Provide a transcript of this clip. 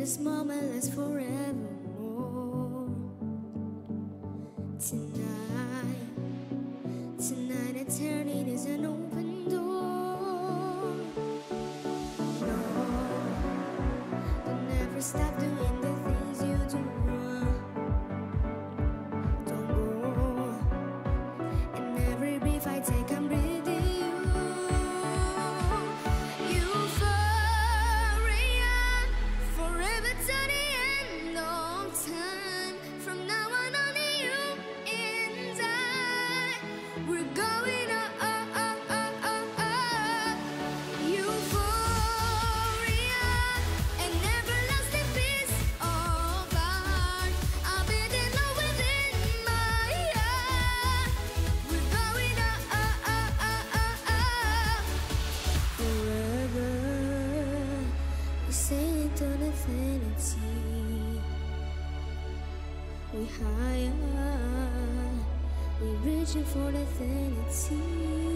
this moment lasts forevermore. Tonight, tonight, eternity is an open door. No, don't ever stop. light on a. We higher, we reaching for infinity.